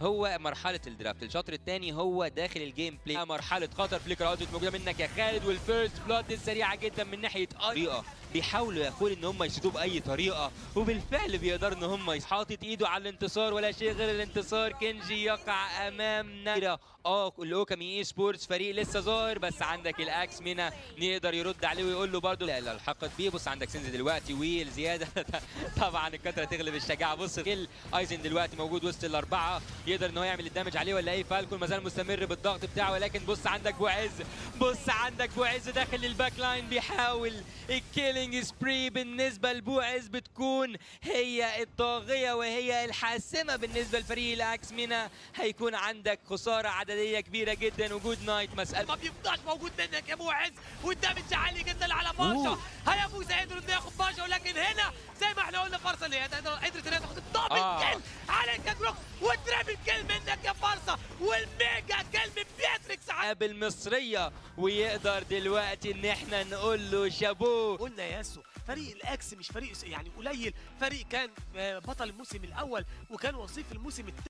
هو مرحلة الدرافت. الشطر الثاني هو داخل الجيم بلاي مرحلة خطر. فليكر اوتفيت موجوده منك يا خالد. والفيرست بلاد السريعة جدا من ناحية طريقه بيحاولوا أخوي إن هم يسيطوا بأي طريقة وبالفعل بيقدروا إن هم حاطط إيده على الانتصار ولا شيء غير الانتصار. كنجي يقع أمامنا. آه الاوكامي إي سبورتس فريق لسه ظاهر بس عندك الأكس مينا يقدر يرد عليه ويقول له برضه. لا الحقت بيه بص عندك سنز دلوقتي والزياده طبعا الكترة تغلب الشجاعة. بص كل أيزن دلوقتي موجود وسط الأربعة. يقدر إن هو يعمل الدمج عليه ولا إيه؟ فالكون مازال مستمر بالضغط بتاعه. ولكن بص عندك بوعز بص عندك بوعز داخل الباك لاين. بيحاول الكيلينج سبري بالنسبة لبوعز بتكون هي الطاغية وهي الحاسمة بالنسبة لفريق الأكس مينا. هيكون عندك خسارة عددية كبيرة جدا وجود نايت مسألة. ما بيفضاش موجود منك يا ابو عز والدمج عالي جدا على باشا هيفوز قدروا إنه ياخد باشا ولكن هنا زي ما إحنا قلنا فرصه اللي هي قدرت إنها تاخد. الدبل آه. كيل على الكاكروك والترابل كيل منك يا كيل من بياتريكس على بالمصريه ويقدر دلوقتي إن إحنا نقول له شابوه. قلنا يا ياسو فريق الأكس مش فريق يعني قليل. فريق كان آه، بطل الموسم الأول وكان وصيف الموسم الثاني